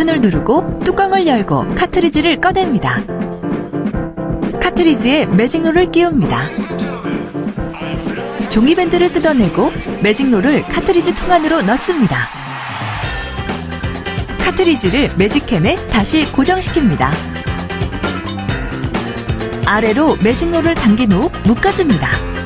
버튼을 누르고 뚜껑을 열고 카트리지를 꺼냅니다. 카트리지에 매직롤을 끼웁니다. 종이밴드를 뜯어내고 매직롤을 카트리지 통 안으로 넣습니다. 카트리지를 매직캔에 다시 고정시킵니다. 아래로 매직롤을 당긴 후 묶어줍니다.